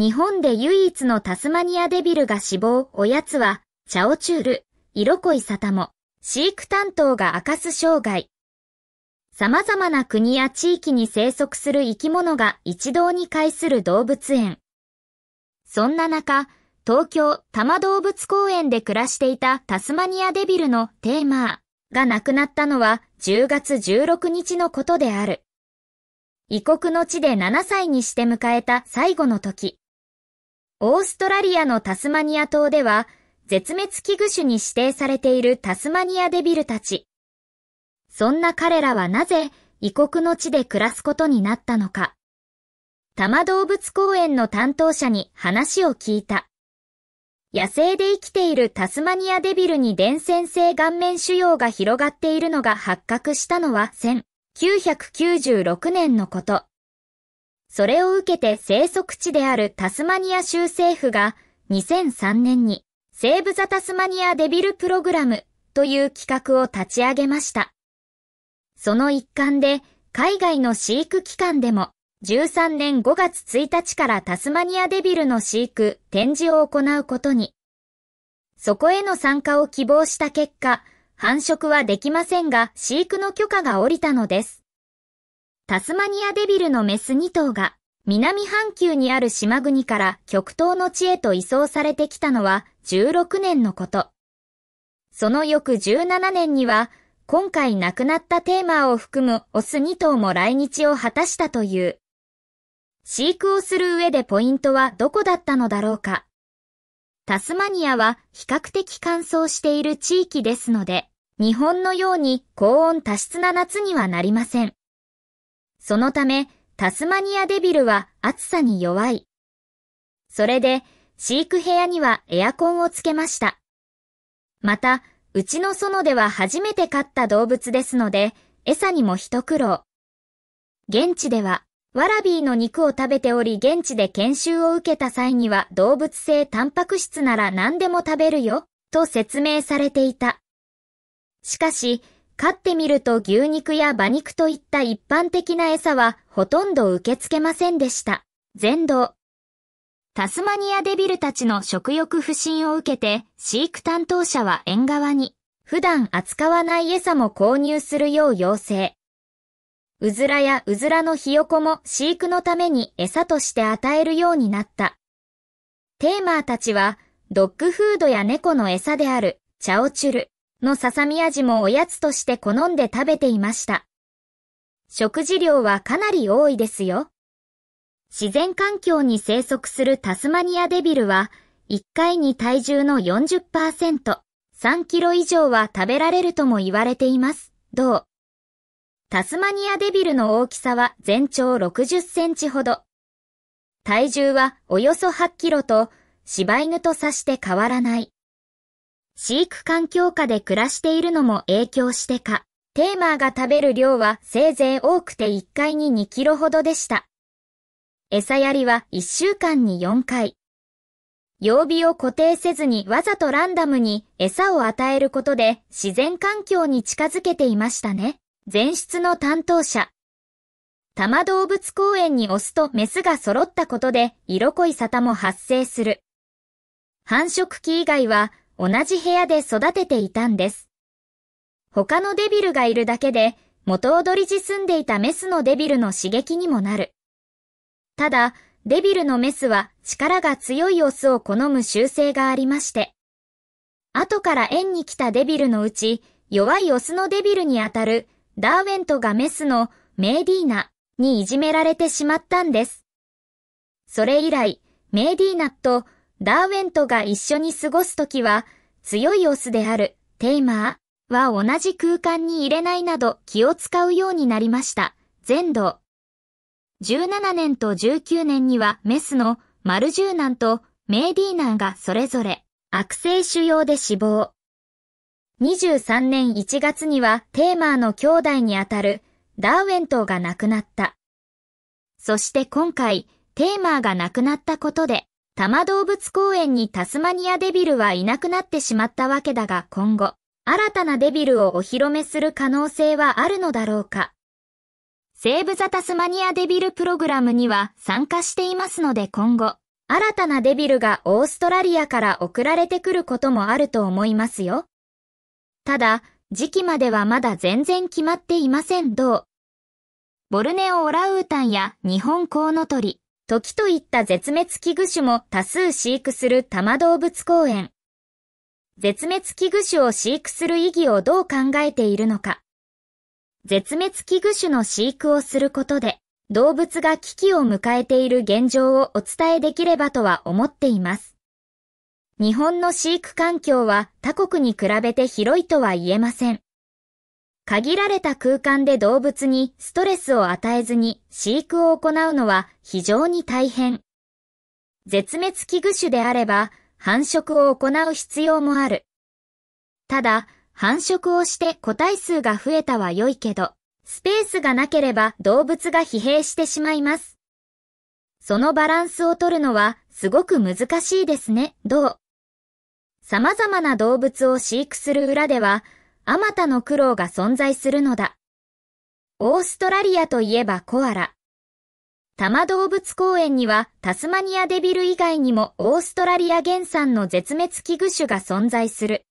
日本で唯一のタスマニアデビルが死亡、おやつは、チャオチュール、色恋サタモ、飼育担当が明かす生涯。様々な国や地域に生息する生き物が一堂に会する動物園。そんな中、東京多摩動物公園で暮らしていたタスマニアデビルのテーマーが亡くなったのは10月16日のことである。異国の地で7歳にして迎えた最後の時。オーストラリアのタスマニア島では絶滅危惧種に指定されているタスマニアデビルたち。そんな彼らはなぜ異国の地で暮らすことになったのか。多摩動物公園の担当者に話を聞いた。野生で生きているタスマニアデビルに伝染性顔面腫瘍が広がっているのが発覚したのは1996年のこと。それを受けて生息地であるタスマニア州政府が2003年にセーブ・ザ・タスマニア・デビル・プログラムという企画を立ち上げました。その一環で海外の飼育機関でも13年5月1日からタスマニアデビルの飼育、展示を行うことに。そこへの参加を希望した結果、繁殖はできませんが飼育の許可が下りたのです。タスマニアデビルのメス2頭が南半球にある島国から極東の地へと移送されてきたのは16年のこと。その翌17年には今回亡くなったテーマを含むオス2頭も来日を果たしたという。飼育をする上でポイントはどこだったのだろうか。タスマニアは比較的乾燥している地域ですので、日本のように高温多湿な夏にはなりません。そのため、タスマニアデビルは暑さに弱い。それで、飼育部屋にはエアコンをつけました。また、うちの園では初めて飼った動物ですので、餌にも一苦労。現地では、ワラビーの肉を食べており現地で研修を受けた際には動物性タンパク質なら何でも食べるよ、と説明されていた。しかし、飼ってみると牛肉や馬肉といった一般的な餌はほとんど受け付けませんでした。全道。タスマニアデビルたちの食欲不振を受けて飼育担当者は縁側に普段扱わない餌も購入するよう要請。うずらやうずらのひよこも飼育のために餌として与えるようになった。テーマーたちは、ドッグフードや猫の餌である、チャオチュルのささみ味もおやつとして好んで食べていました。食事量はかなり多いですよ。自然環境に生息するタスマニアデビルは、1回に体重の40%、3キロ以上は食べられるとも言われています。どう？タスマニアデビルの大きさは全長60センチほど。体重はおよそ8キロと柴犬とさして変わらない。飼育環境下で暮らしているのも影響してか、テーマーが食べる量はせいぜい多くて1回に2キロほどでした。餌やりは1週間に4回。曜日を固定せずにわざとランダムに餌を与えることで自然環境に近づけていましたね。前出の担当者。多摩動物公園にオスとメスが揃ったことで色濃い沙汰も発生する。繁殖期以外は同じ部屋で育てていたんです。他のデビルがいるだけで元踊り地住んでいたメスのデビルの刺激にもなる。ただ、デビルのメスは力が強いオスを好む習性がありまして、後から縁に来たデビルのうち弱いオスのデビルにあたるダーウェントがメスのメーディーナにいじめられてしまったんです。それ以来、メーディーナとダーウェントが一緒に過ごすときは、強いオスであるテイマーは同じ空間に入れないなど気を使うようになりました。全土。17年と19年にはメスのマルジューナンとメーディーナンがそれぞれ悪性腫瘍で死亡。23年1月にはテーマーの兄弟にあたるダーウェントが亡くなった。そして今回、テーマーが亡くなったことで、多摩動物公園にタスマニアデビルはいなくなってしまったわけだが今後、新たなデビルをお披露目する可能性はあるのだろうか。セーブ・ザ・タスマニアデビルプログラムには参加していますので今後、新たなデビルがオーストラリアから送られてくることもあると思いますよ。ただ、時期まではまだ全然決まっていませんどう？ボルネオオラウータンや日本コウノトリ、時といった絶滅危惧種も多数飼育する多摩動物公園。絶滅危惧種を飼育する意義をどう考えているのか。絶滅危惧種の飼育をすることで、動物が危機を迎えている現状をお伝えできればとは思っています。日本の飼育環境は他国に比べて広いとは言えません。限られた空間で動物にストレスを与えずに飼育を行うのは非常に大変。絶滅危惧種であれば繁殖を行う必要もある。ただ、繁殖をして個体数が増えたは良いけど、スペースがなければ動物が疲弊してしまいます。そのバランスを取るのはすごく難しいですね、どう？様々な動物を飼育する裏では、あまたの苦労が存在するのだ。オーストラリアといえばコアラ。多摩動物公園にはタスマニアデビル以外にもオーストラリア原産の絶滅危惧種が存在する。